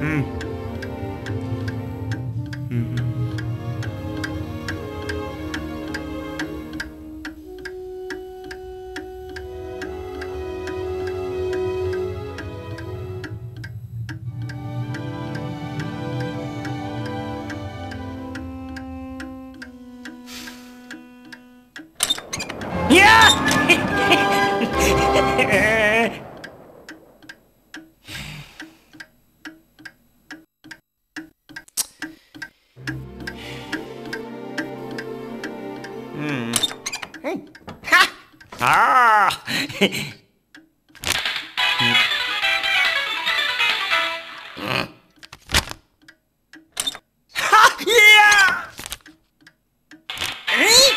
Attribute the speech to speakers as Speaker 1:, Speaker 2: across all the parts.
Speaker 1: 嗯。Ah! ha! Yeah! Eh?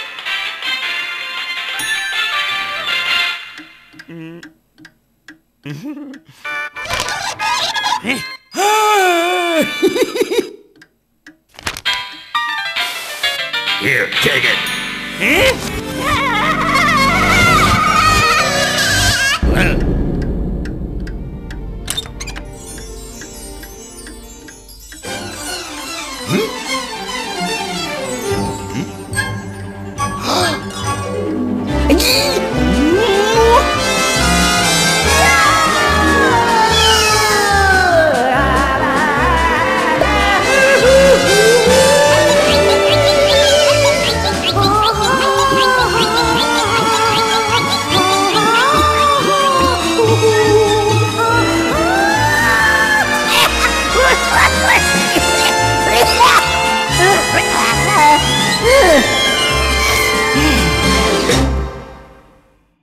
Speaker 2: Here, take it.
Speaker 1: え？う